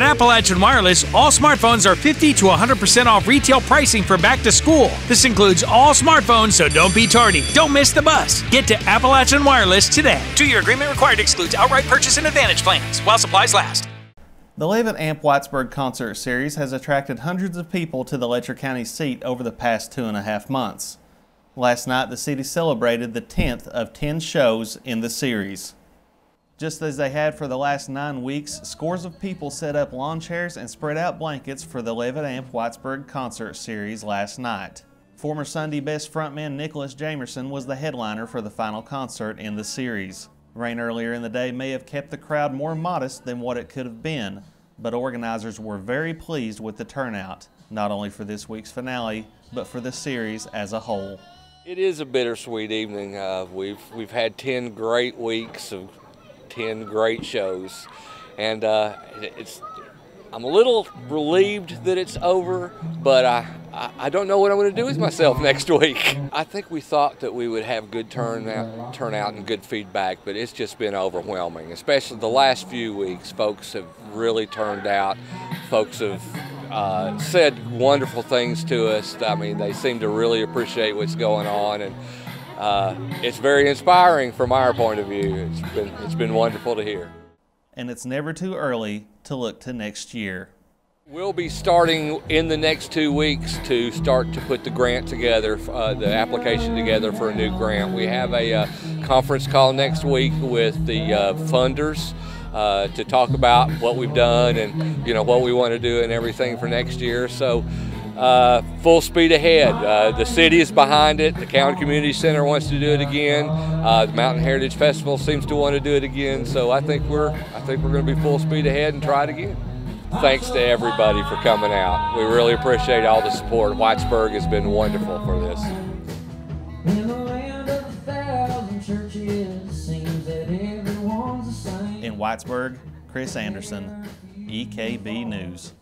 At Appalachian Wireless, all smartphones are 50 to 100% off retail pricing for back to school. This includes all smartphones, so don't be tardy. Don't miss the bus. Get to Appalachian Wireless today. Two year agreement required excludes outright purchase and advantage plans while supplies last. The Levitt Amp Whitesburg concert series has attracted hundreds of people to the Letcher County seat over the past two and a half months. Last night, the city celebrated the 10th of 10 shows in the series. Just as they had for the last nine weeks, scores of people set up lawn chairs and spread out blankets for the Levitt Amp Whitesburg concert series last night. Former Sundy Best frontman Nicholas Jamerson was the headliner for the final concert in the series. Rain earlier in the day may have kept the crowd more modest than what it could have been, but organizers were very pleased with the turnout, not only for this week's finale, but for the series as a whole. It is a bittersweet evening. Uh, we've we've had ten great weeks of 10 great shows. And uh, it's, I'm a little relieved that it's over, but I, I, don't know what I'm going to do with myself next week. I think we thought that we would have good turnout, turnout and good feedback, but it's just been overwhelming, especially the last few weeks. Folks have really turned out. Folks have uh, said wonderful things to us. I mean, they seem to really appreciate what's going on, and uh, it's very inspiring from our point of view. It's been, it's been wonderful to hear. And it's never too early to look to next year. We'll be starting in the next two weeks to start to put the grant together, uh, the application together for a new grant. We have a uh, conference call next week with the uh, funders uh, to talk about what we've done and you know what we want to do and everything for next year. So uh, full speed ahead. Uh, the city is behind it. The Cowan Community Center wants to do it again. Uh, the Mountain Heritage Festival seems to want to do it again. So I think we're I think we're going to be full speed ahead and try it again. Thanks to everybody for coming out. We really appreciate all the support. Whitesburg has been wonderful for this. In Whitesburg, Chris Anderson, EKB News.